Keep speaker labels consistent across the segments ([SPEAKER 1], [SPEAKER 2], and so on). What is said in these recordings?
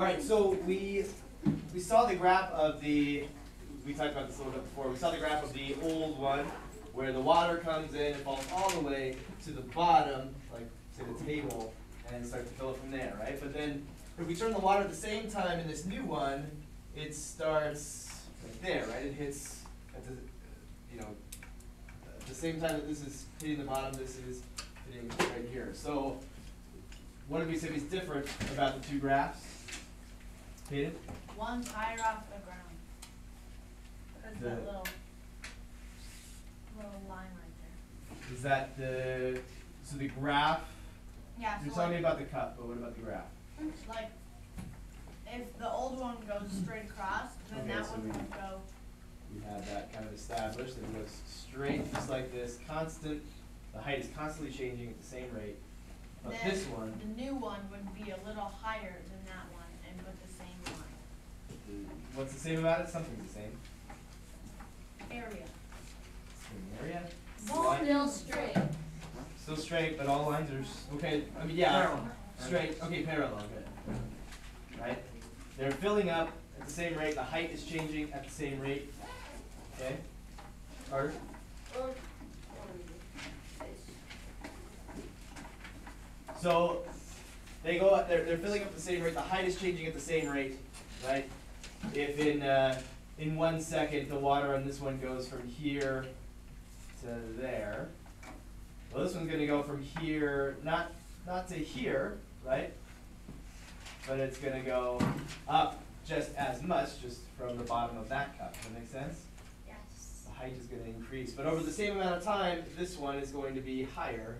[SPEAKER 1] All right, so we, we saw the graph of the, we talked about this a little bit before, we saw the graph of the old one, where the water comes in, it falls all the way to the bottom, like to the table, and starts to fill it from there, right? But then, if we turn the water at the same time in this new one, it starts right there, right? It hits at the, you know, at the same time that this is hitting the bottom, this is hitting right here. So, what do we say is different about the two graphs? Hayden?
[SPEAKER 2] One's higher off the ground.
[SPEAKER 1] The-
[SPEAKER 2] that little, little line right
[SPEAKER 1] Is that the, so the graph.
[SPEAKER 2] Yeah,
[SPEAKER 1] you're
[SPEAKER 2] so
[SPEAKER 1] telling me
[SPEAKER 2] like,
[SPEAKER 1] about the cup, but what about the graph?
[SPEAKER 2] like, if the old one goes straight across, then
[SPEAKER 1] Okay,
[SPEAKER 2] that
[SPEAKER 1] so
[SPEAKER 2] one
[SPEAKER 1] we-
[SPEAKER 2] would go,
[SPEAKER 1] We have that kind of established, that it goes straight, just like this, constant, the height is constantly changing at the same rate. But
[SPEAKER 2] then
[SPEAKER 1] this one,
[SPEAKER 2] the new one would be a little higher than that one and with the same line.
[SPEAKER 1] the- what's the same about it? Something's the same.
[SPEAKER 2] Area.
[SPEAKER 1] Same area.
[SPEAKER 2] Volume.
[SPEAKER 3] Still straight.
[SPEAKER 1] Still straight, but all lines are, s- okay, I mean, yeah.
[SPEAKER 4] Parallel.
[SPEAKER 1] Straight, okay, parallel, good. Right? They're filling up at the same rate, the height is changing at the same rate. Okay? Carter? So, they go, up- they're, they're filling up at the same rate, the height is changing at the same rate, right? If in, uh, in one second, the water on this one goes from here to there, well, this one's gonna go from here, not, not to here, right? But it's gonna go up just as much, just from the bottom of that cup, does that make sense?
[SPEAKER 2] Yes.
[SPEAKER 1] The height is gonna increase, but over the same amount of time, this one is going to be higher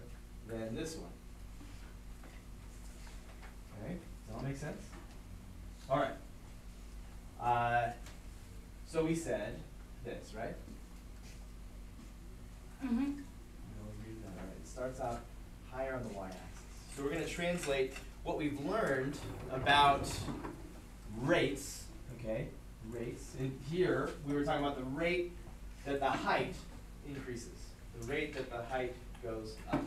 [SPEAKER 1] than this one. Okay, does that all make sense? Alright. Uh, so we said this, right?
[SPEAKER 3] Mm-hmm.
[SPEAKER 1] Read that, alright. It starts out higher on the y-axis. So we're gonna translate what we've learned about rates, okay? Rates. In here, we were talking about the rate that the height increases. The rate that the height goes up.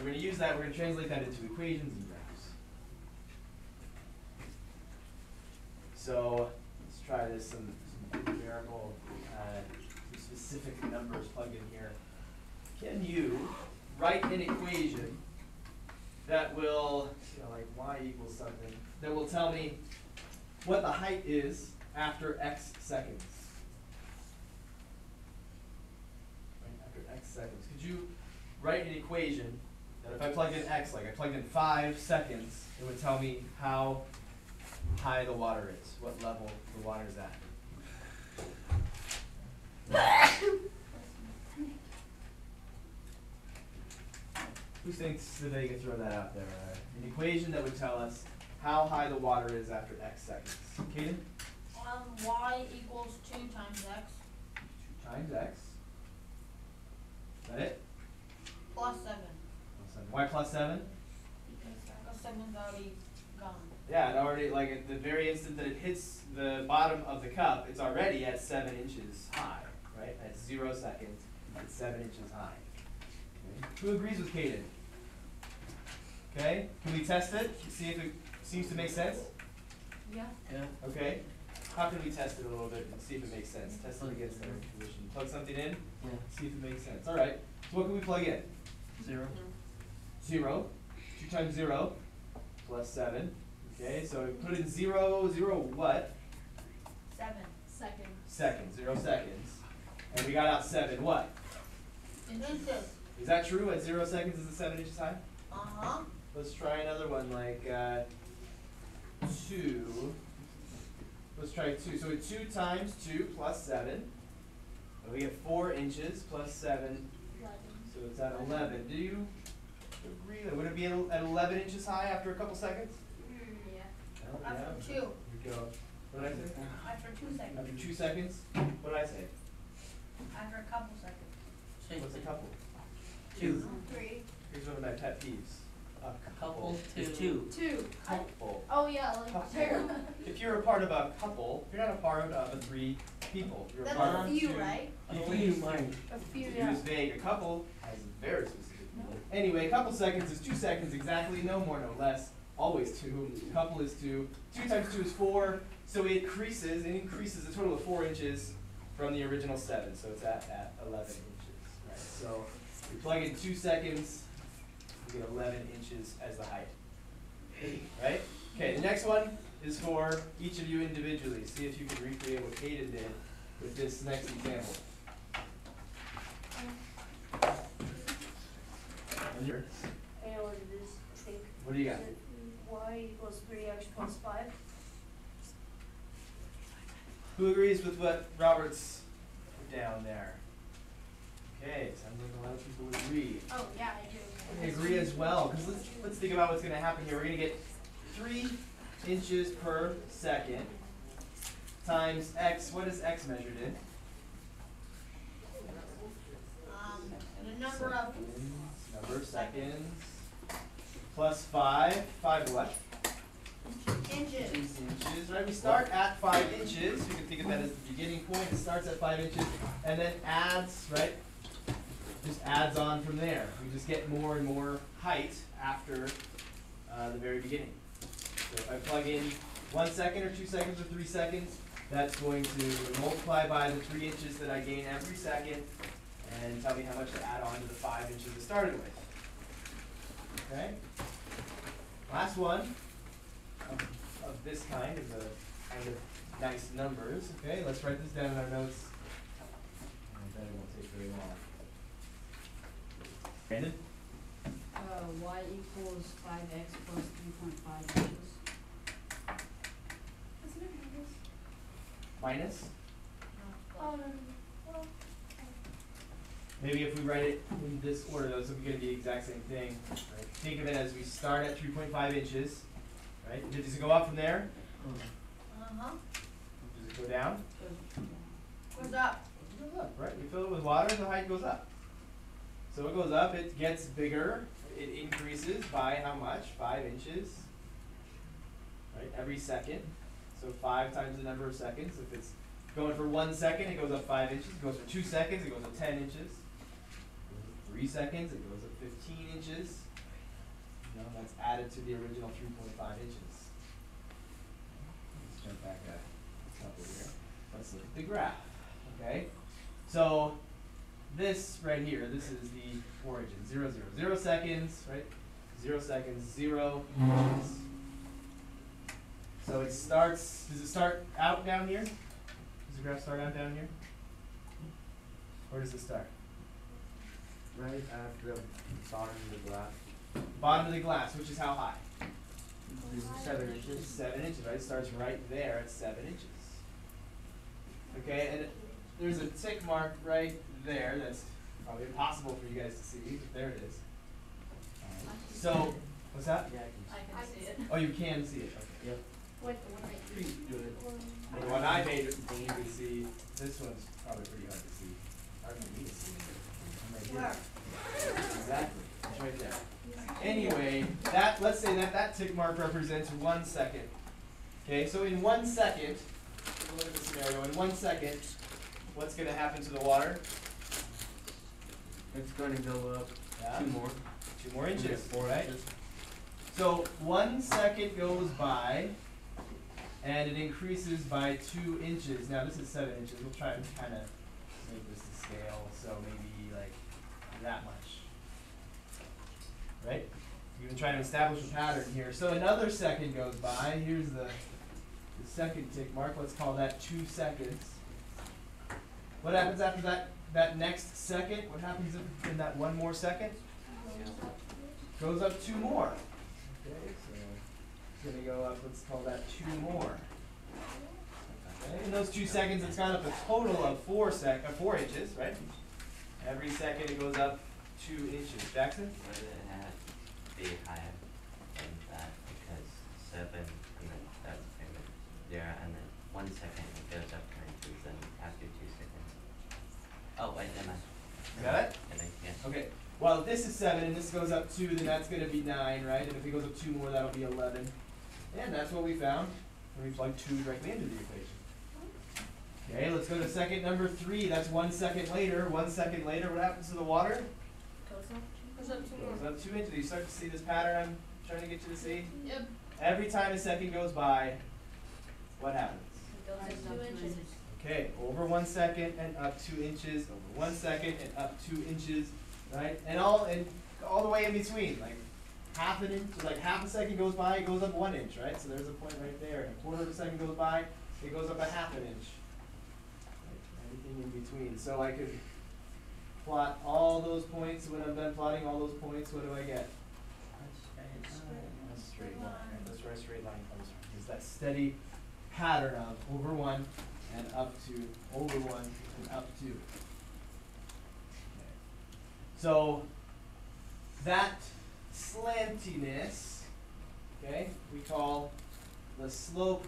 [SPEAKER 1] We're gonna use that, we're gonna translate that into equations and graphs. So, let's try this, some, some numerical, uh, some specific numbers plugged in here. Can you write an equation that will, you know, like y equals something, that will tell me what the height is after x seconds? After x seconds. Could you write an equation that if I plugged in x, like I plugged in five seconds, it would tell me how high the water is, what level the water is at? Who thinks that they could throw that out there? Uh, an equation that would tell us how high the water is after x seconds. Kaden?
[SPEAKER 2] Um, y equals two times x
[SPEAKER 1] Two times x. Is that it?
[SPEAKER 2] plus seven.
[SPEAKER 1] Plus seven. Y plus seven?
[SPEAKER 2] Because seven's already gone.
[SPEAKER 1] Yeah, it already, like, at the very instant that it hits the bottom of the cup, it's already at seven inches high, right? At zero seconds, it's seven inches high. Okay. Who agrees with Kaden? Okay, can we test it, see if it seems to make sense?
[SPEAKER 2] Yeah.
[SPEAKER 4] Yeah.
[SPEAKER 1] Okay, how can we test it a little bit and see if it makes sense? Test it against their condition. Plug something in,
[SPEAKER 4] Yeah.
[SPEAKER 1] see if it makes sense. Alright, so what can we plug in?
[SPEAKER 4] Zero.
[SPEAKER 1] Zero. Two times zero plus seven. Okay, so we put in zero, zero what?
[SPEAKER 2] Seven.
[SPEAKER 3] Second.
[SPEAKER 1] Seconds, zero seconds. And we got out seven what?
[SPEAKER 2] Inches.
[SPEAKER 1] Is that true? At zero seconds is it seven inches high?
[SPEAKER 2] Uh-huh.
[SPEAKER 1] Let's try another one like uh, two. Let's try two. So two times two plus seven. And we get four inches plus seven, so it's at eleven. Do you agree? that Would it be at at eleven inches high after a couple seconds?
[SPEAKER 2] Yeah.
[SPEAKER 1] No,
[SPEAKER 2] After
[SPEAKER 1] yeah.
[SPEAKER 2] two.
[SPEAKER 1] Here we go. What did I say?
[SPEAKER 2] After two seconds.
[SPEAKER 1] After two seconds? What did I say?
[SPEAKER 2] After a couple seconds.
[SPEAKER 1] What's a couple?
[SPEAKER 4] Two.
[SPEAKER 2] Three.
[SPEAKER 1] Here's one of my pet peeves. A
[SPEAKER 4] Couple,
[SPEAKER 1] couple.
[SPEAKER 4] is two.
[SPEAKER 3] Two.
[SPEAKER 1] Couple.
[SPEAKER 3] Oh, yeah, like
[SPEAKER 1] Couple.
[SPEAKER 3] pair.
[SPEAKER 1] If you're a part of a couple, you're not a part of a three people. You're a
[SPEAKER 2] That's
[SPEAKER 1] part
[SPEAKER 2] a
[SPEAKER 1] of
[SPEAKER 2] few,
[SPEAKER 1] two.
[SPEAKER 2] right?
[SPEAKER 4] A few, mine.
[SPEAKER 3] A few,
[SPEAKER 1] It
[SPEAKER 3] yeah.
[SPEAKER 1] is vague. A couple has very specific. Anyway, a couple seconds is two seconds exactly, no more, no less. Always two, couple is two, two times two is four, so it increases, it increases a total of four inches from the original seven, so it's at, at eleven inches, right? So we plug in two seconds, we get eleven inches as the height. Right? Okay, the next one is for each of you individually, see if you can recreate what Hayden did with this next example. And here,
[SPEAKER 3] I know what it is, I think.
[SPEAKER 1] What do you got?
[SPEAKER 3] Y equals three x plus five?
[SPEAKER 1] Who agrees with what Robert's put down there? Okay, sounds like a lot of people agree.
[SPEAKER 2] Oh, yeah, I do.
[SPEAKER 1] Agree as well, because let's, let's think about what's gonna happen here. We're gonna get three inches per second times x, what is x measured in?
[SPEAKER 2] Um, the number of,
[SPEAKER 1] Number of seconds, plus five, five what?
[SPEAKER 2] inches.
[SPEAKER 1] Inches, right, we start at five inches, you can think of that as the beginning point, it starts at five inches, and then adds, right? Just adds on from there, we just get more and more height after, uh, the very beginning. So if I plug in one second or two seconds or three seconds, that's going to multiply by the three inches that I gain every second, and tell me how much to add on to the five inches I started with. Okay? Last one of, of this kind, is a kind of nice numbers, okay, let's write this down in our notes. I bet it won't take very long. Brandon?
[SPEAKER 5] Uh, y equals five x plus three point five inches.
[SPEAKER 1] Minus?
[SPEAKER 3] Oh, no, no, well,
[SPEAKER 1] Maybe if we write it in this order, those are gonna be the exact same thing, right? Think of it as we start at three point five inches, right? Does it go up from there?
[SPEAKER 2] Uh-huh.
[SPEAKER 1] Does it go down?
[SPEAKER 2] Goes up.
[SPEAKER 1] It goes up, right? We fill it with water, the height goes up. So it goes up, it gets bigger, it increases by how much? Five inches. Right, every second. So five times the number of seconds. If it's going for one second, it goes up five inches. It goes for two seconds, it goes up ten inches. Three seconds, it goes up fifteen inches. You that's added to the original three point five inches. Let's jump back a couple here. Let's look at the graph, okay? So, this right here, this is the origin, zero, zero, zero seconds, right? Zero seconds, zero inches. So it starts, does it start out down here? Does the graph start out down here? Where does it start?
[SPEAKER 6] Right after the bottom of the glass.
[SPEAKER 1] Bottom of the glass, which is how high?
[SPEAKER 6] Seven inches.
[SPEAKER 1] Seven inches, right? It starts right there at seven inches. Okay, and there's a tick mark right there that's probably impossible for you guys to see, but there it is. Alright, So, what's that?
[SPEAKER 6] Yeah, I
[SPEAKER 2] I can see it.
[SPEAKER 1] Oh, you can see it, okay.
[SPEAKER 6] can. Yep.
[SPEAKER 3] wait, the one I.
[SPEAKER 6] Pretty good.
[SPEAKER 1] Well, The one I made, you can see, this one's probably pretty hard to see, hard for me to see. I'm right here. Exactly, it's right there. Anyway, that, let's say that that tick mark represents one second. Okay, so in one second, look at the scenario, in one second, what's gonna happen to the water?
[SPEAKER 6] It's gonna go up
[SPEAKER 1] Yeah.
[SPEAKER 6] two more.
[SPEAKER 1] Two more inches,
[SPEAKER 6] Four
[SPEAKER 1] right?
[SPEAKER 6] inches.
[SPEAKER 1] So one second goes by, and it increases by two inches. Now this is seven inches. We'll try and kind of make this to scale, so maybe that much. Right? You're gonna try to establish a pattern here. So another second goes by. Here's the the second tick mark. Let's call that two seconds. What happens after that? That next second? What happens in- that one more second? Goes up two more. Okay, so it's gonna go up, let's call that two more. Okay, in those two seconds, it's gone up a total of four sec, uh, four inches, right? Every second it goes up two inches. Jackson?
[SPEAKER 7] Would it have be higher than that because seven and then that's of there and then one second it goes up two inches and after two seconds. Oh wait, then I.
[SPEAKER 1] Got it?
[SPEAKER 7] Then, yeah.
[SPEAKER 1] Okay, well, if this is seven and this goes up two, then that's gonna be nine, right? And if it goes up two more, that'll be eleven. And that's what we found when we plugged two directly into the equation. Okay, let's go to second number three. That's one second later. One second later, what happens to the water?
[SPEAKER 3] Goes up, goes up two.
[SPEAKER 1] Goes up two inches. You start to see this pattern I'm trying to get you to see?
[SPEAKER 2] Yep.
[SPEAKER 1] Every time a second goes by, what happens?
[SPEAKER 3] It goes up two inches.
[SPEAKER 1] Okay, over one second and up two inches, over one second and up two inches, right? And all and all the way in between, like half an inch, like half a second goes by, it goes up one inch, right? So there's a point right there. And a quarter of a second goes by, it goes up a half an inch. Everything in between. So I could plot all those points. When I'm done plotting all those points, what do I get? A straight line. That's where a straight line comes from. Is that steady pattern of over one and up to, over one and up. Okay. So that slantiness, okay, we call the slope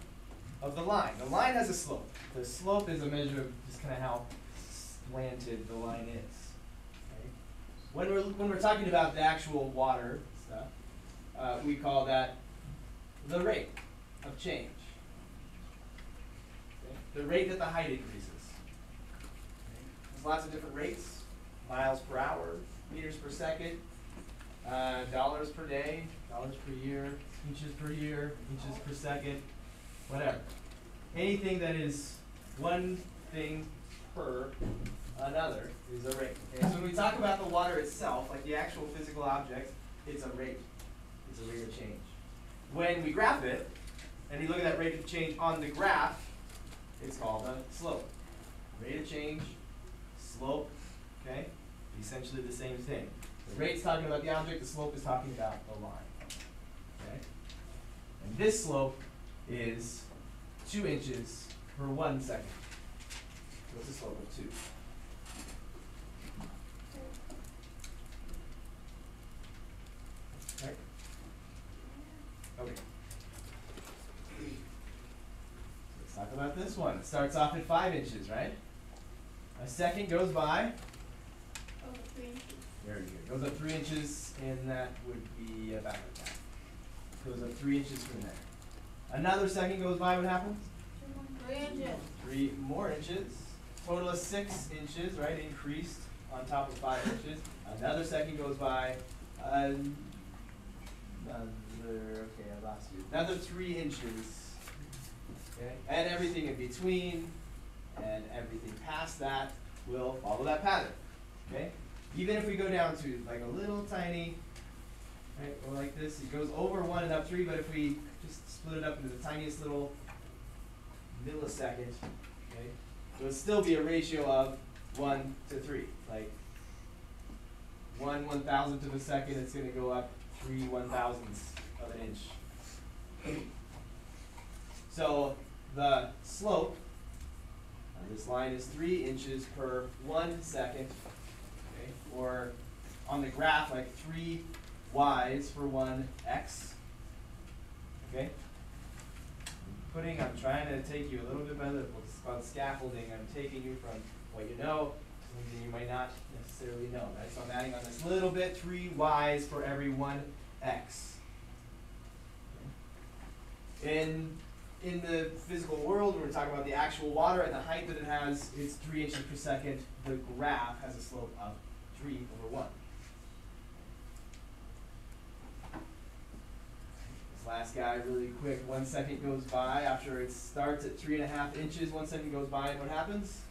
[SPEAKER 1] of the line. The line has a slope. The slope is a measure of just kind of how slanted the line is. Okay? When we're when we're talking about the actual water stuff, uh, we call that the rate of change. Okay? The rate that the height increases. Okay? There's lots of different rates: miles per hour, meters per second, uh, dollars per day, dollars per year, inches per year, inches per second, whatever. Anything that is one thing per another is a rate. Okay, so when we talk about the water itself, like the actual physical object, it's a rate. It's a rate of change. When we graph it, and you look at that rate of change on the graph, it's called a slope. Rate of change, slope, okay? Essentially the same thing. The rate's talking about the object, the slope is talking about the line. Okay? And this slope is two inches per one second. It's a slope of two. Right? Okay. Let's talk about this one. It starts off at five inches, right? A second goes by.
[SPEAKER 3] Over three inches.
[SPEAKER 1] Very good. Goes up three inches, and that would be about that. Goes up three inches from there. Another second goes by, what happens?
[SPEAKER 2] Three inches.
[SPEAKER 1] Three more inches. Total of six inches, right? Increased on top of five inches. Another second goes by. Another, okay, I lost you. Another three inches. Okay? And everything in between and everything past that will follow that pattern. Okay? Even if we go down to like a little tiny, right, or like this, it goes over one and up three, but if we just split it up into the tiniest little millisecond, okay, it would still be a ratio of one to three. Like one one thousandth of a second, it's gonna go up three one thousandths of an inch. So the slope on this line is three inches per one second, okay, or on the graph, like three y's for one x, Okay? Putting, I'm trying to take you a little bit by the It's about scaffolding. I'm taking you from what you know to something you might not necessarily know. Right? So I'm adding on this little bit, three y's for every one x. In in the physical world, when we're talking about the actual water and the height that it has, it's 3 inches per second. The graph has a slope of 3 over 1. Last guy, really quick. One second goes by after it starts at three and a half inches. One second goes by, and what happens?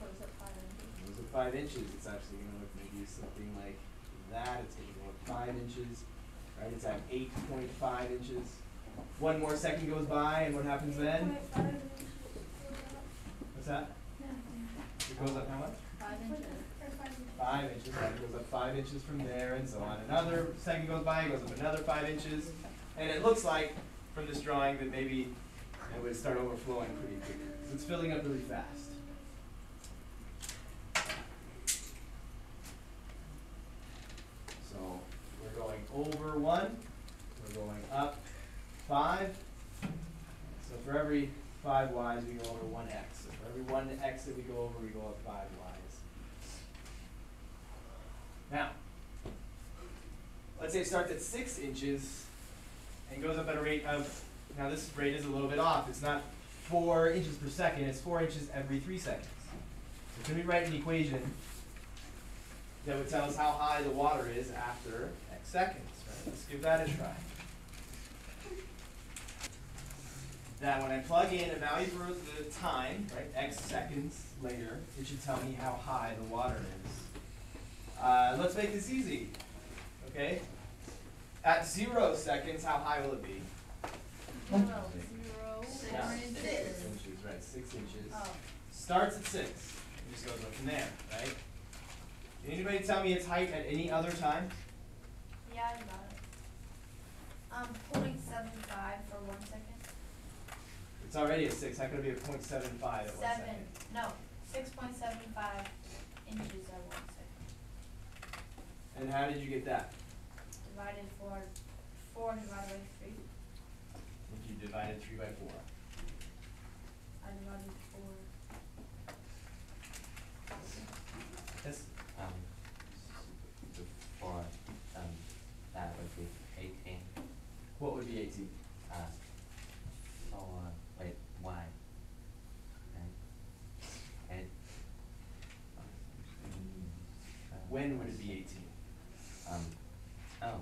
[SPEAKER 3] Goes up five inches.
[SPEAKER 1] It goes up five inches. It's actually going to look maybe something like that. It's going to go up five inches. Right? It's at eight point five inches. One more second goes by, and what happens then? What's that? It goes up how much?
[SPEAKER 2] Five inches.
[SPEAKER 1] Five inches, right, it goes up five inches from there and so on. Another second goes by, it goes up another five inches. And it looks like from this drawing that maybe it would start overflowing pretty quickly. 'cause It's filling up really fast. So we're going over one, we're going up five. So for every five y's, we go over one x. So for every one x that we go over, we go up five y's. Now, let's say it starts at six inches and goes up at a rate of, now this rate is a little bit off. It's not four inches per second, it's four inches every three seconds. So can we write an equation that would tell us how high the water is after x seconds, right? Let's give that a try. That when I plug in a value for the time, right, X seconds later, it should tell me how high the water is. Uh, let's make this easy, okay? At zero seconds, how high will it be?
[SPEAKER 2] Zero.
[SPEAKER 5] Six.
[SPEAKER 1] Yeah.
[SPEAKER 5] Six.
[SPEAKER 1] Six inches, right, six inches.
[SPEAKER 2] Oh.
[SPEAKER 1] Starts at six, and just goes up from there, right? Can anybody tell me its height at any other time?
[SPEAKER 2] Yeah, I got it. Um, point seven five for one second.
[SPEAKER 1] It's already at six, how could it be a point seven five at one
[SPEAKER 2] Seven,
[SPEAKER 1] second?
[SPEAKER 2] no, six point seven five inches at one second.
[SPEAKER 1] And how did you get that?
[SPEAKER 2] Divided for, four divided by three.
[SPEAKER 1] If you divided three by four.
[SPEAKER 2] I divided four.
[SPEAKER 1] Yes.
[SPEAKER 7] Um, for, um, that would be eighteen,
[SPEAKER 1] What would be eighteen?
[SPEAKER 7] uh, for, wait, why? Right? Eight. Uh,
[SPEAKER 1] When would it be eighteen?
[SPEAKER 7] Um, oh.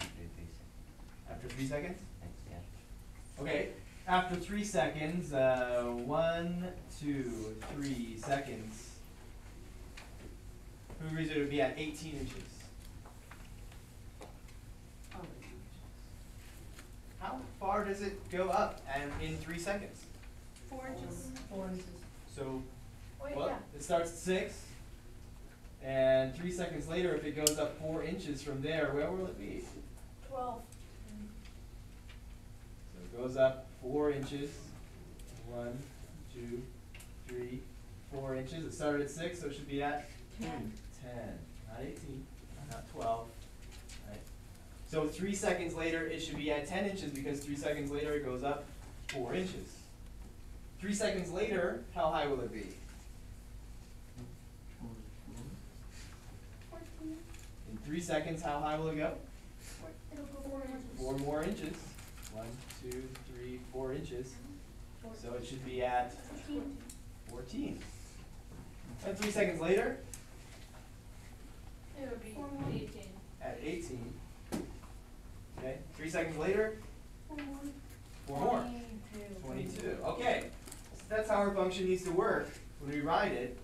[SPEAKER 7] After this,
[SPEAKER 1] After three seconds?
[SPEAKER 7] yeah.
[SPEAKER 1] Okay, after three seconds, uh, one, two, three seconds. Who agrees it would be at eighteen inches?
[SPEAKER 5] Oh,
[SPEAKER 1] How far does it go up and in three seconds?
[SPEAKER 2] Four inches.
[SPEAKER 5] Four inches.
[SPEAKER 1] So,
[SPEAKER 2] Wait,
[SPEAKER 1] what?
[SPEAKER 2] yeah.
[SPEAKER 1] It starts at six, and three seconds later, if it goes up four inches from there, where will it be?
[SPEAKER 2] Twelve.
[SPEAKER 1] So it goes up four inches. One, two, three, four inches. It started at six, so it should be at
[SPEAKER 5] Ten.
[SPEAKER 1] ten, not eighteen, not twelve, right? So three seconds later, it should be at ten inches because three seconds later, it goes up four inches. Three seconds later, how high will it be? In three seconds, how high will it go?
[SPEAKER 3] Four, it'll go four inches.
[SPEAKER 1] Four more inches. One, two, three, four inches. So it should be at
[SPEAKER 3] Fourteen.
[SPEAKER 1] fourteen. And three seconds later,
[SPEAKER 3] It would be eighteen.
[SPEAKER 1] at eighteen. Okay, three seconds later,
[SPEAKER 3] Four more.
[SPEAKER 2] Twenty-two.
[SPEAKER 1] Twenty-two, okay. So that's how our function needs to work when we write it.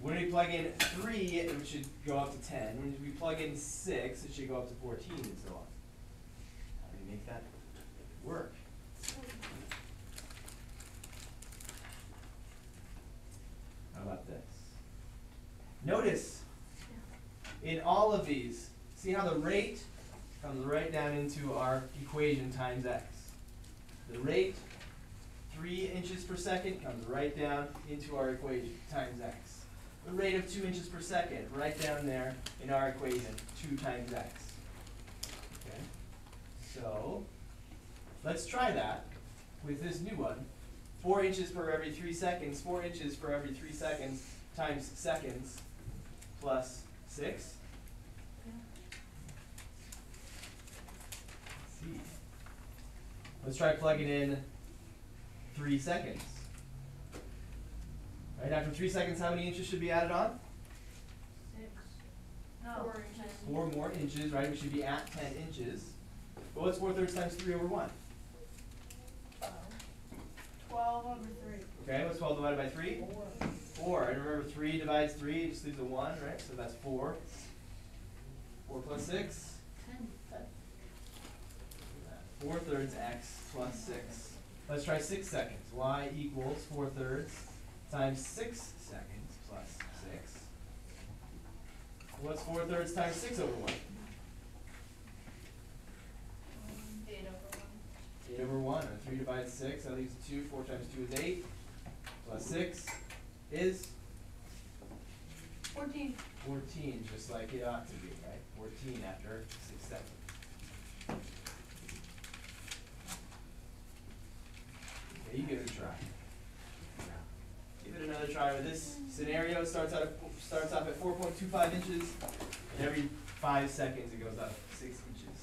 [SPEAKER 1] When we plug in three, it should go up to ten. When we plug in six, it should go up to fourteen and so on. How do you make that work? How about this? Notice, in all of these, see how the rate comes right down into our equation times x. The rate, three inches per second, comes right down into our equation, times x. The rate of two inches per second, right down there in our equation, two times x. Okay? So, let's try that with this new one. Four inches per every three seconds, four inches for every three seconds, times seconds, plus six. see. Let's try plugging in three seconds. Right, after three seconds, how many inches should be added on?
[SPEAKER 2] Six. No.
[SPEAKER 3] Four inches.
[SPEAKER 1] Four more inches, right, we should be at ten inches. But what's four thirds times three over
[SPEAKER 2] 12 over 3.
[SPEAKER 1] Okay, what's 12 divided by 3?
[SPEAKER 2] 4.
[SPEAKER 1] 4. And remember, 3 divides 3, just leaves a 1, right? So that's 4. 4 plus
[SPEAKER 5] 6?
[SPEAKER 1] 4 thirds x plus 6. Let's try 6 seconds. y equals 4 thirds times 6 seconds plus 6. What's 4 thirds times 6 over 1? Three divides six, that leaves two, four times two is eight, plus six is
[SPEAKER 3] Fourteen.
[SPEAKER 1] fourteen, just like it ought to be, right? Fourteen after six seconds. Okay, you give it a try. Give it another try with this scenario, starts out, at- starts off at four point two five inches, and every five seconds it goes up six inches.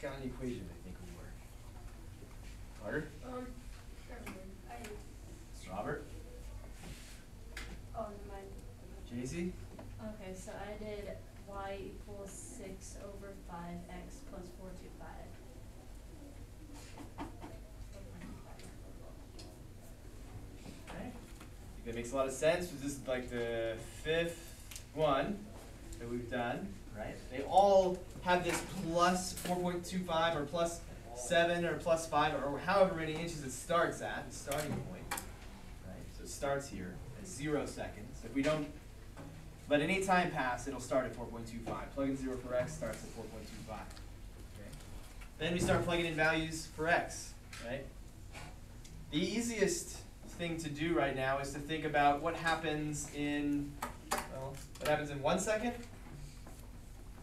[SPEAKER 1] got an equation I think will work. Carter?
[SPEAKER 3] Um, I, Robert? Oh, never mind. Okay,
[SPEAKER 1] so
[SPEAKER 5] I did y equals 6 over 5x plus 4 425.
[SPEAKER 1] Okay. That makes a lot of sense. This is like the fifth one that we've done right? They all have this plus four point two five or plus seven or plus five or however many inches it starts at, the starting point. Right? So it starts here at zero seconds. If we don't let any time pass, it'll start at four point two five. Plug in zero for x starts at four point two five. Okay? Then we start plugging in values for x, right? The easiest thing to do right now is to think about what happens in, well, what happens in one second?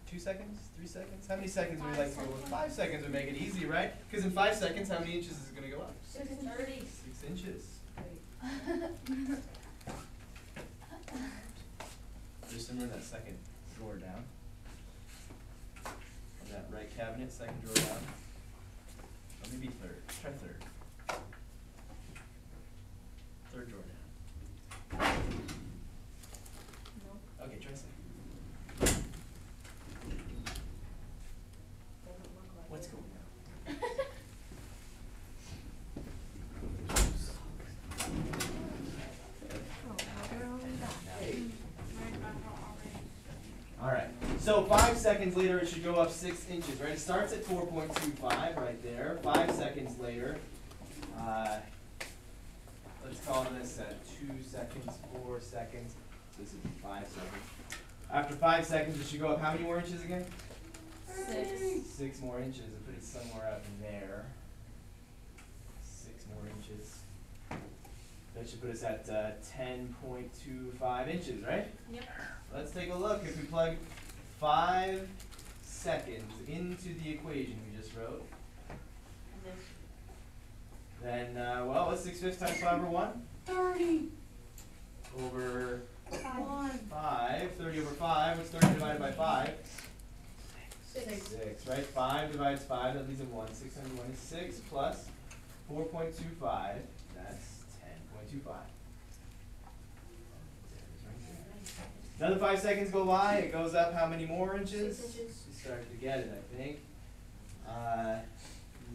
[SPEAKER 1] Two seconds? Three seconds? How many seconds would we like to go with? Five seconds would make it easy, right? Because in five seconds, how many inches is it gonna go up?
[SPEAKER 5] Six thirty.
[SPEAKER 1] Six inches.
[SPEAKER 5] Great.
[SPEAKER 1] Just remember that second drawer down. On that right cabinet, second drawer down. Or maybe third. Try third. Third drawer down.
[SPEAKER 5] Nope,
[SPEAKER 1] Okay, try second.
[SPEAKER 5] doesn't look like
[SPEAKER 1] What's
[SPEAKER 5] it.
[SPEAKER 1] going on? Alright, so five seconds later, it should go up six inches, right? It starts at four point two five right there. Five seconds later, uh, let's call this at two seconds, four seconds. This is five seconds. After five seconds, it should go up how many more inches again?
[SPEAKER 5] Six.
[SPEAKER 1] Six more inches, and put it somewhere up in there. Six more inches. That should put us at uh, ten point two five inches, right?
[SPEAKER 5] Yep.
[SPEAKER 1] Let's take a look. If we plug five seconds into the equation we just wrote,
[SPEAKER 5] then,
[SPEAKER 1] uh, well, what's 6 fifths times 5 over 1?
[SPEAKER 5] 30.
[SPEAKER 1] Over
[SPEAKER 5] 5.
[SPEAKER 1] 5. 30 over 5. What's 30 divided by 5?
[SPEAKER 5] Six.
[SPEAKER 1] Six. 6. Right? 5 divides 5. That leaves a 1. 6 times 1 is 6 plus 4.25. That's 10.25. Another five seconds go by, it goes up how many more inches?
[SPEAKER 5] Six inches.
[SPEAKER 1] You started to get it, I think. Uh,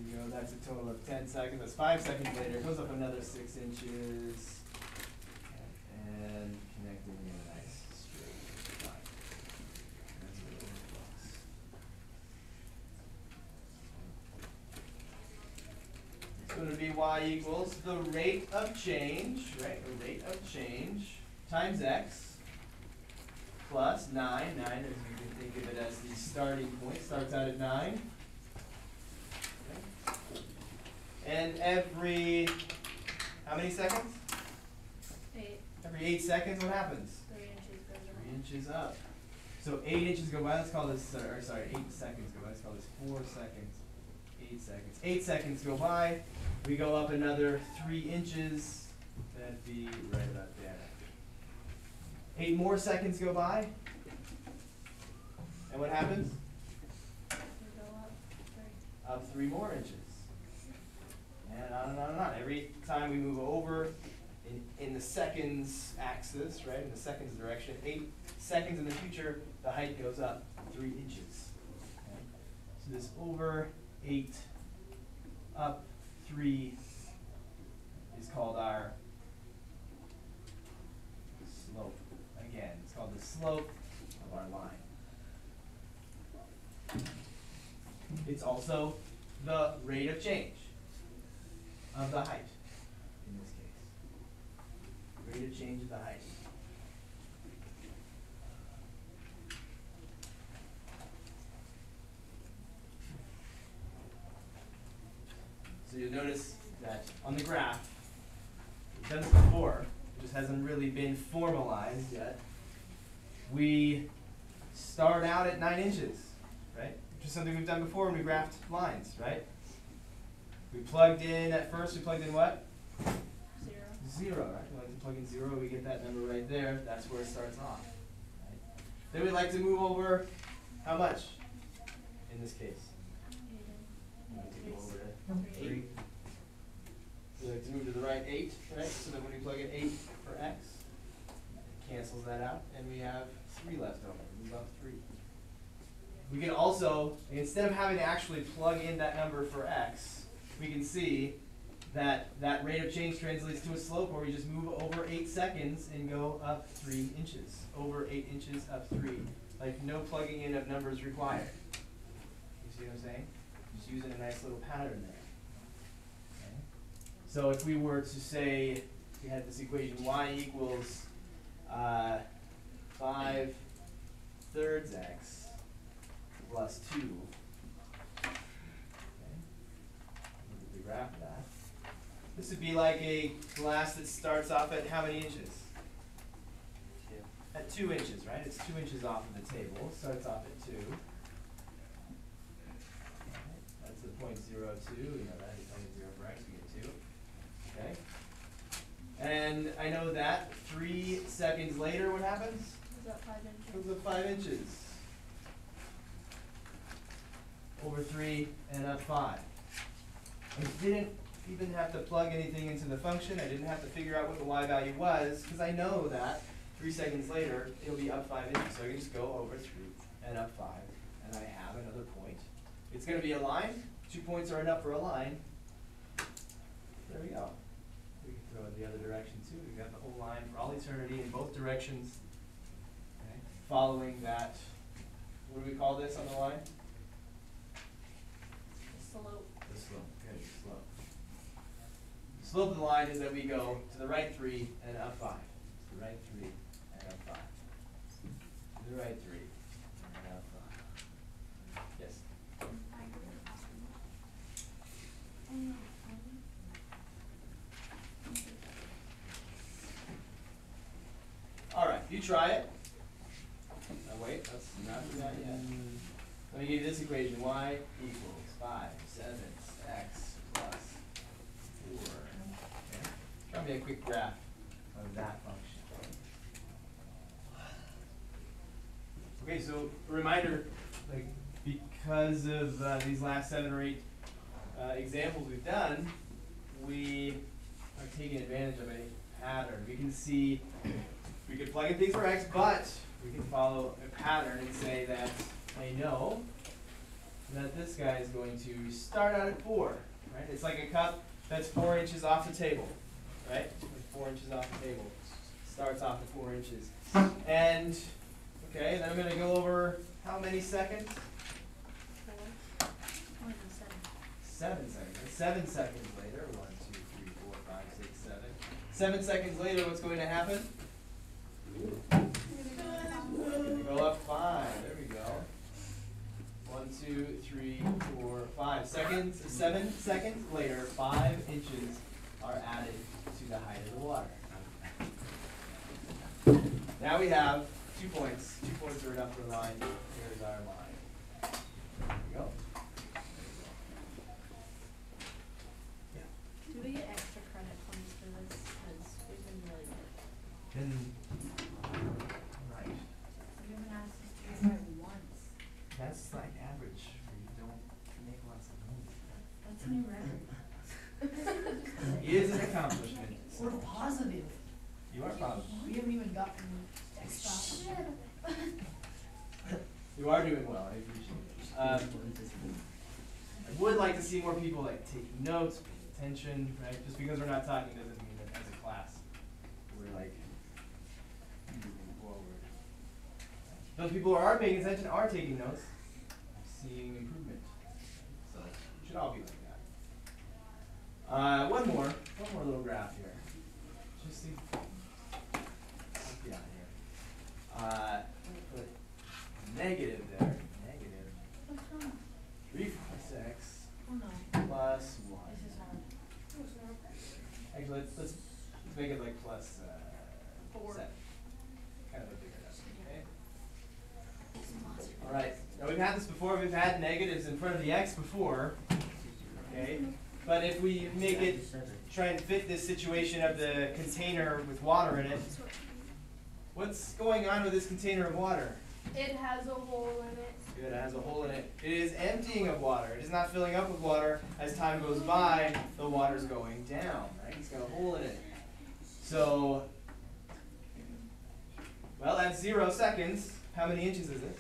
[SPEAKER 1] you know, that's a total of ten seconds, that's five seconds later, it goes up another six inches. And connecting in a nice straight line. That's a little close. It's gonna be y equals the rate of change, right, the rate of change times x plus nine, nine as you can think of it as the starting point, starts out at nine. Okay. And every, how many seconds?
[SPEAKER 5] Eight.
[SPEAKER 1] Every eight seconds, what happens?
[SPEAKER 5] Three inches goes
[SPEAKER 1] up.
[SPEAKER 5] Three
[SPEAKER 1] inches up. So eight inches go by, let's call this, or sorry, eight seconds go by, let's call this four seconds. Eight seconds. Eight seconds go by, we go up another three inches, that'd be right about there. Eight more seconds go by. And what happens?
[SPEAKER 5] Up three.
[SPEAKER 1] More inches. And on and on and on. Every time we move over in, in the seconds axis, right, in the seconds direction, eight seconds in the future, the height goes up three inches. Okay? So this over eight, up three is called our slope. Again, it's called the slope of our line. It's also the rate of change of the height, in this case. Rate of change of the height. So you'll notice that on the graph, we've done this before, hasn't really been formalized yet. We start out at nine inches, right? Which is something we've done before when we graphed lines, right? We plugged in, at first we plugged in what?
[SPEAKER 5] Zero.
[SPEAKER 1] Zero, right? We like to plug in zero, we get that number right there, that's where it starts off. right? Then we like to move over, how much? In this case? We like to go over to
[SPEAKER 5] Three.
[SPEAKER 1] eight. To move to the right eight, right? So that when we plug in eight for x, it cancels that out, and we have three left over, move up three. We can also, instead of having to actually plug in that number for x, we can see that that rate of change translates to a slope where we just move over eight seconds and go up three inches. Over eight inches, up three. Like no plugging in of numbers required. You see what I'm saying? Just using a nice little pattern there. So if we were to say, we had this equation y equals uh, five thirds x plus two. Okay. Look the graph that. This would be like a glass that starts off at how many inches? At two inches, right? It's two inches off of the table, starts off at two. Alright, That's the point zero two, you know that, it's only zero for x, we get two. Okay? And I know that three seconds later, what happens?
[SPEAKER 3] Is that five inches?
[SPEAKER 1] Goes up five inches. Over three and up five. I didn't even have to plug anything into the function, I didn't have to figure out what the y value was, cause I know that three seconds later, it'll be up five inches, so I can just go over three and up five, and I have another point. It's gonna be a line, two points are enough for a line. There we go. Throw it the other direction too, we've got the whole line for all eternity in both directions. Okay, Following that, what do we call this on the line?
[SPEAKER 3] Slope.
[SPEAKER 1] The slope, good, slope. The slope of the line is that we go to the right three and up five. To the right three and up five. To the right three and up five. Yes? All right, you try it. Oh, wait, let's not do that yet. Let me give you this equation, y equals five sevenths x plus four. Okay. Draw me a quick graph of that function. Okay, so reminder, like, because of uh, these last seven or eight uh, examples we've done, we are taking advantage of a pattern. We can see, we could plug in things for x, but we can follow a pattern and say that I know that this guy is going to start out at four, right? It's like a cup that's four inches off the table, right? Like four inches off the table, starts off at four inches. And, okay, then I'm gonna go over how many seconds?
[SPEAKER 2] Seven
[SPEAKER 1] seconds. Seven seconds later, one, two, three, four, five, six, seven. Seven seconds later, what's going to happen? Go up five. There we go. One, two, three, four, five. Seconds, seven seconds later, five inches are added to the height of the water. Now we have two points. Two points are enough for a line. Here's our line. There we go. Yeah.
[SPEAKER 5] We extra credit points for this? Cause we've been really good.
[SPEAKER 1] Then, right,
[SPEAKER 2] I've been asked this to do it once.
[SPEAKER 1] that's like average, where you don't make lots of money.
[SPEAKER 2] That's a new record.
[SPEAKER 1] It is an accomplishment.
[SPEAKER 8] We're positive.
[SPEAKER 1] You are positive.
[SPEAKER 8] We haven't even gotten extra.
[SPEAKER 1] You are doing well, I appreciate it. Um, I would like to see more people like taking notes, paying attention, right? Just because we're not talking doesn't mean that as a class, we're like moving forward. Those people who are paying attention are taking notes, I'm seeing improvement. So it should all be like that. Uh, one more, one more little graph here. Just you out here. Uh, negative there, negative
[SPEAKER 2] What's wrong?
[SPEAKER 1] three plus x
[SPEAKER 2] Oh no,
[SPEAKER 1] plus one.
[SPEAKER 2] this is hard.
[SPEAKER 1] Actually, let's, let's let's make it like plus, uh,
[SPEAKER 3] Four.
[SPEAKER 1] seven. Kind of a bigger number, okay? Alright, now we've had this before, we've had negatives in front of the x before, okay? But if we make it, try and fit this situation of the container with water in it, what's going on with this container of water?
[SPEAKER 3] It has a hole in it.
[SPEAKER 1] Good, it has a hole in it. It is emptying of water. It is not filling up with water. As time goes by, the water's going down, right? It's got a hole in it. So, Well, at zero seconds. How many inches is it?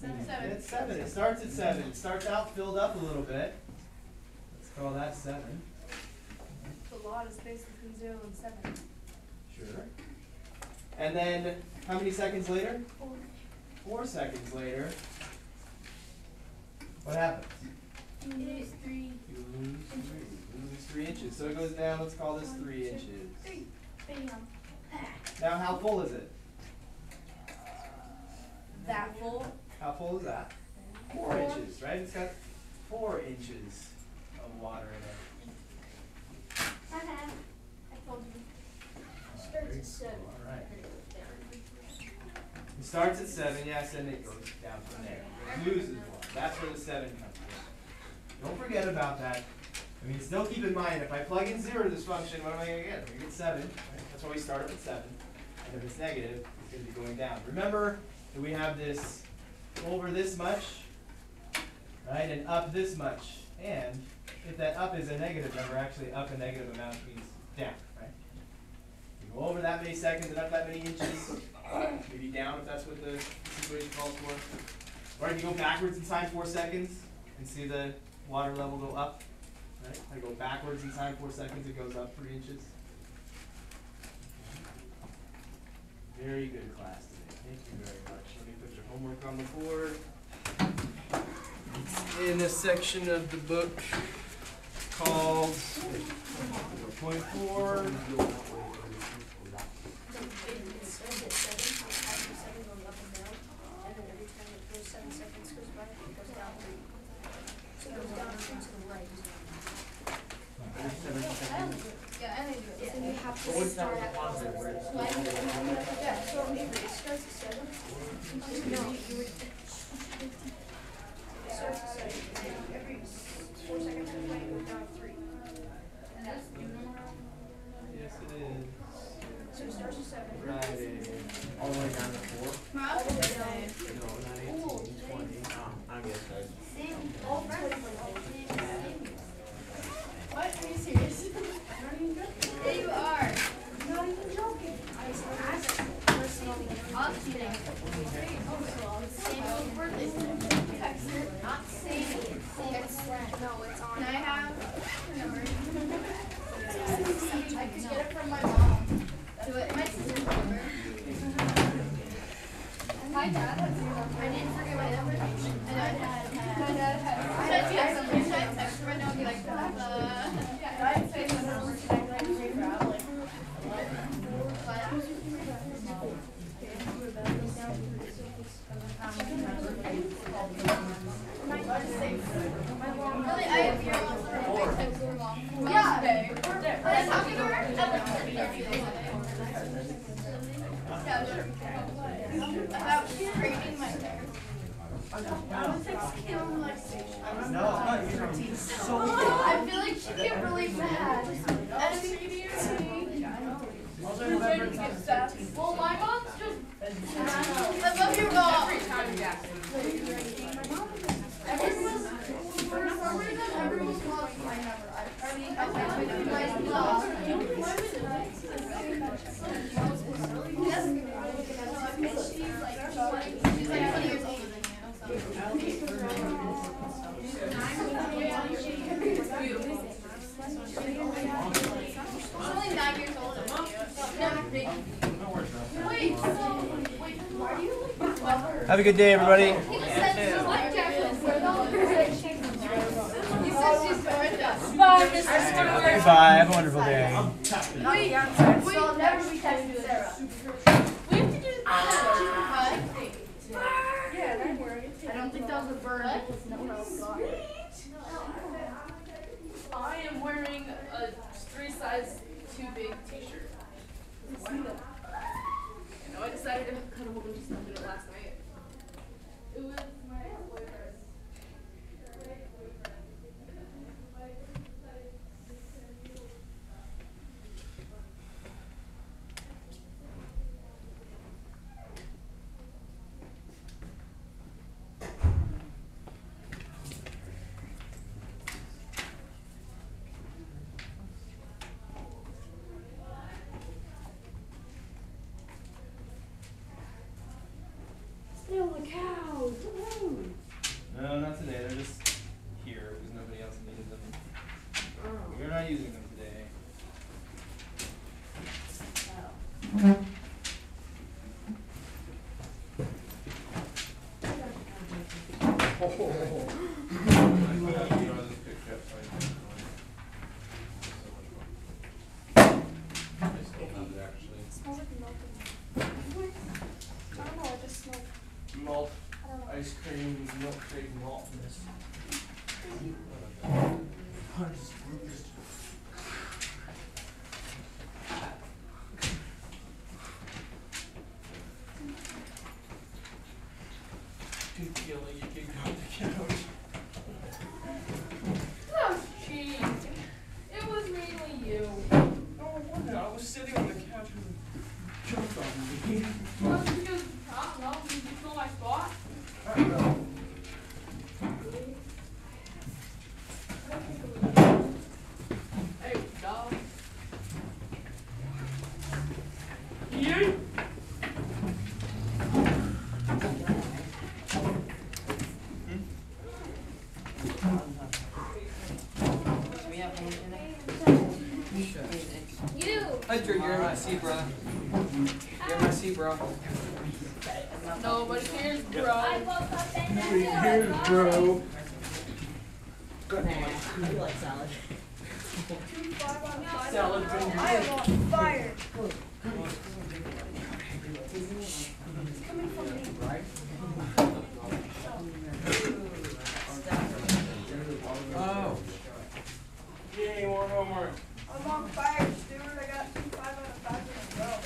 [SPEAKER 3] Seven.
[SPEAKER 1] It's seven. It starts at seven. It starts out filled up a little bit. Let's call that seven.
[SPEAKER 3] It's a lot of space between zero and seven.
[SPEAKER 1] Sure. And then, how many seconds later? Four seconds later. What happens?
[SPEAKER 3] It is three.
[SPEAKER 1] You lose three. You lose three inches. So it goes down. Let's call this three inches.
[SPEAKER 2] Three. Bam.
[SPEAKER 1] Now, how full is it?
[SPEAKER 3] That full.
[SPEAKER 1] How full is that? Four inches, right? It's got four inches of water in it.
[SPEAKER 2] I told you.
[SPEAKER 1] Cool. All right. It starts at seven, yes, and it goes down from there. Loses one. That's where the seven comes in. Don't forget about that. I mean, still keep in mind, if I plug in zero to this function, what am I gonna get? I'm gonna get seven, right? That's why we start up at seven. And if it's negative, it's gonna be going down. Remember that we have this over this much, right, and up this much. And if that up is a negative number, actually up a negative amount means down, right? You go over that many seconds and up that many inches, Uh, maybe down if that's what the situation calls for. Or if you go backwards in time four seconds and see the water level go up, right? I go backwards in time four seconds, it goes up three inches. Very good class today. Thank you very much. Let me put your homework on the board. In a section of the book called four point four.
[SPEAKER 3] It starts at seven, after seven goes up and down, and then every time it goes seven seconds goes by, it goes down three. So it goes down two to the right. And you have to start at Yeah, so if it starts at seven, no, you would. Every four seconds
[SPEAKER 2] Have
[SPEAKER 1] a good day, everybody.
[SPEAKER 2] Bye.
[SPEAKER 1] Bye. Have a wonderful day.
[SPEAKER 2] Wait, wait, I'll. We have to do?
[SPEAKER 3] Yeah.
[SPEAKER 2] I don't think that was a bird.
[SPEAKER 3] I am wearing a three size too big t-shirt.
[SPEAKER 1] No, not today. They're just here because nobody else needed them.
[SPEAKER 5] Oh.
[SPEAKER 1] We're not using them today.
[SPEAKER 3] smells like milk. I don't know, it just smells,
[SPEAKER 1] Malt
[SPEAKER 3] I don't know.
[SPEAKER 1] ice cream, milkshake, maltness. You feel like you can go to couch.
[SPEAKER 5] That was cheap. It was mainly you.
[SPEAKER 1] No wonder. I was sitting on the couch and jumped on me.
[SPEAKER 5] Well, it's because, I don't know, did you fill my spot?
[SPEAKER 1] I don't know.
[SPEAKER 5] Hey, dog. You?
[SPEAKER 2] We have one today?
[SPEAKER 3] You!
[SPEAKER 9] Hunter, you're my seat, bro. You're my seat, bro.
[SPEAKER 5] Nobody cares,
[SPEAKER 3] I
[SPEAKER 5] bro.
[SPEAKER 3] woke up and I feel like
[SPEAKER 1] bro.
[SPEAKER 2] I like salad.
[SPEAKER 9] Salad
[SPEAKER 3] I am on fire.
[SPEAKER 9] Oh.
[SPEAKER 1] Yay, more homework.
[SPEAKER 3] I'm on fire, Stewart. I got two five out of five in a row.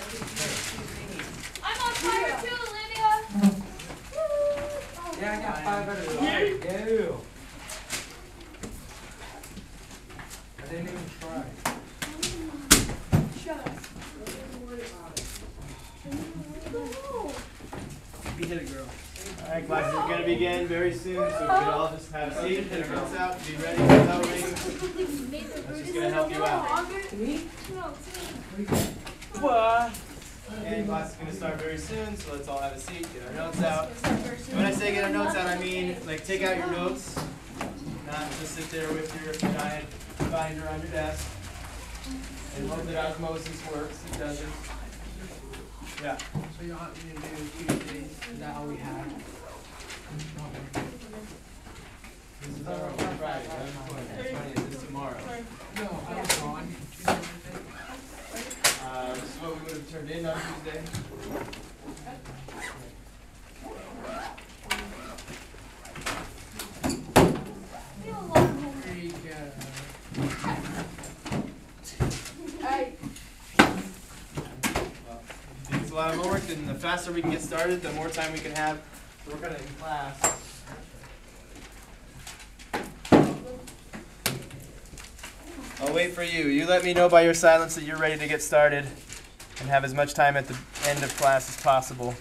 [SPEAKER 3] I'm on fire too, Olivia. Woo!
[SPEAKER 9] Yeah, I got five out of five. Ew. I didn't even try.
[SPEAKER 3] Shut up.
[SPEAKER 9] You did it, girl.
[SPEAKER 1] Alright, classes are gonna begin very soon, so we can all just have a seat, get our notes out, be ready without waiting. That's just gonna help you out.
[SPEAKER 9] What?
[SPEAKER 1] And class is gonna start very soon, so let's all have a seat, get our notes out. When I say get our notes out, I mean, like, take out your notes, not just sit there with your giant binder on your desk. And hope that osmosis works, it doesn't. Yeah.
[SPEAKER 9] So you want me to do Tuesdays? Is that all we have?
[SPEAKER 1] This is our Friday, is tomorrow.
[SPEAKER 9] No, I was gone.
[SPEAKER 1] This is what we would have turned in on Tuesday.
[SPEAKER 9] Go.
[SPEAKER 1] It's the faster we can get started, the more time we can have to work on it in class. I'll wait for you. You let me know by your silence that you're ready to get started and have as much time at the end of class as possible.